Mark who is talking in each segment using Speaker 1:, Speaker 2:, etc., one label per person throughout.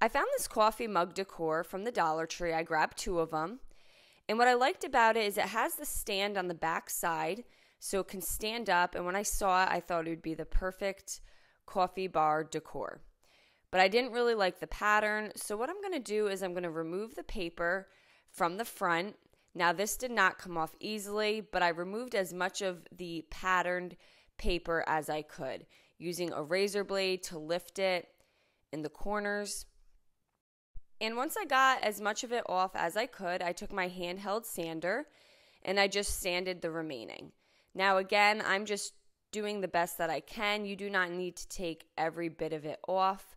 Speaker 1: I found this coffee mug decor from the Dollar Tree. I grabbed two of them. And what I liked about it is it has the stand on the back side so it can stand up. And when I saw it, I thought it would be the perfect coffee bar decor. But I didn't really like the pattern. So what I'm going to do is I'm going to remove the paper from the front. Now, this did not come off easily, but I removed as much of the patterned paper as I could using a razor blade to lift it in the corners. And once I got as much of it off as I could, I took my handheld sander and I just sanded the remaining. Now, again, I'm just doing the best that I can. You do not need to take every bit of it off.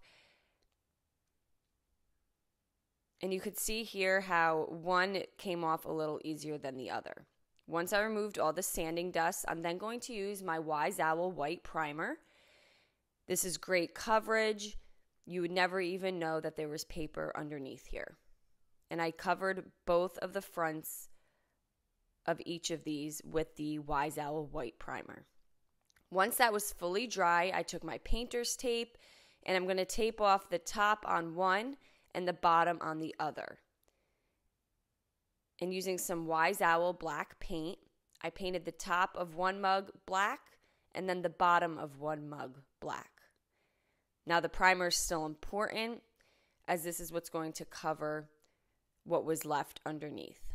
Speaker 1: And you could see here how one came off a little easier than the other. Once I removed all the sanding dust, I'm then going to use my Wise Owl white primer. This is great coverage. You would never even know that there was paper underneath here. And I covered both of the fronts of each of these with the Wise Owl white primer. Once that was fully dry, I took my painter's tape and I'm going to tape off the top on one and the bottom on the other. And using some Wise Owl black paint, I painted the top of one mug black and then the bottom of one mug black. Now, the primer is still important as this is what's going to cover what was left underneath.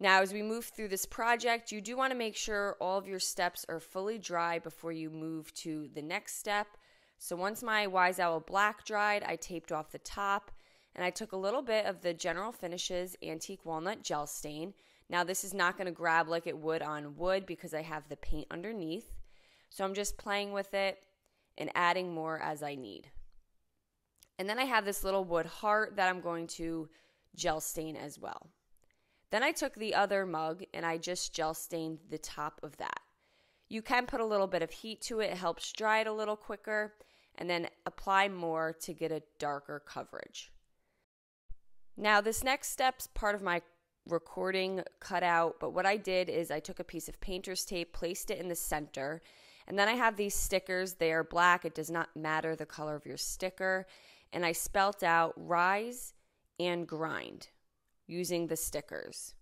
Speaker 1: Now, as we move through this project, you do want to make sure all of your steps are fully dry before you move to the next step. So once my Wise Owl Black dried, I taped off the top and I took a little bit of the General Finishes Antique Walnut Gel Stain. Now this is not going to grab like it would on wood because I have the paint underneath. So I'm just playing with it and adding more as I need. And then I have this little wood heart that I'm going to gel stain as well. Then I took the other mug and I just gel stained the top of that. You can put a little bit of heat to it, it helps dry it a little quicker, and then apply more to get a darker coverage. Now, this next step's part of my recording cutout, but what I did is I took a piece of painter's tape, placed it in the center, and then I have these stickers. They are black. It does not matter the color of your sticker. And I spelt out rise and grind using the stickers.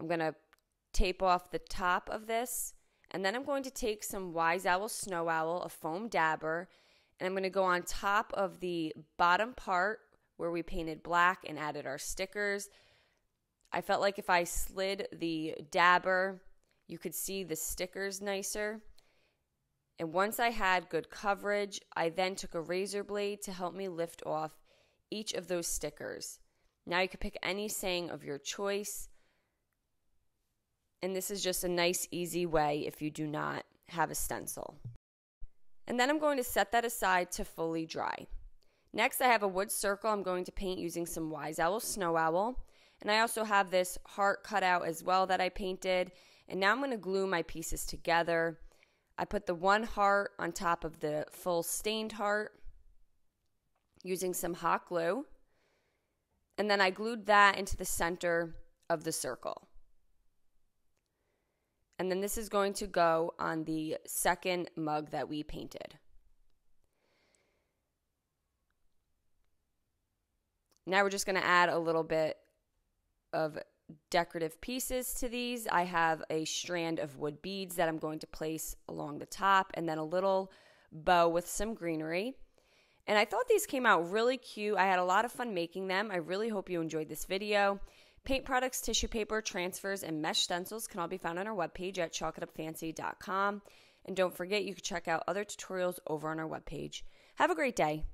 Speaker 1: I'm going to tape off the top of this, and then I'm going to take some Wise Owl Snow Owl, a foam dabber, and I'm going to go on top of the bottom part where we painted black and added our stickers. I felt like if I slid the dabber, you could see the stickers nicer. And once I had good coverage, I then took a razor blade to help me lift off each of those stickers. Now you could pick any saying of your choice. And this is just a nice, easy way if you do not have a stencil. And then I'm going to set that aside to fully dry. Next, I have a wood circle I'm going to paint using some Wise Owl Snow Owl. And I also have this heart cut out as well that I painted. And now I'm going to glue my pieces together. I put the one heart on top of the full stained heart using some hot glue. And then I glued that into the center of the circle. And then this is going to go on the second mug that we painted. Now we're just going to add a little bit of decorative pieces to these. I have a strand of wood beads that I'm going to place along the top and then a little bow with some greenery. And I thought these came out really cute. I had a lot of fun making them. I really hope you enjoyed this video. Paint products, tissue paper, transfers, and mesh stencils can all be found on our webpage at chalkitupfancy.com. And don't forget, you can check out other tutorials over on our webpage. Have a great day.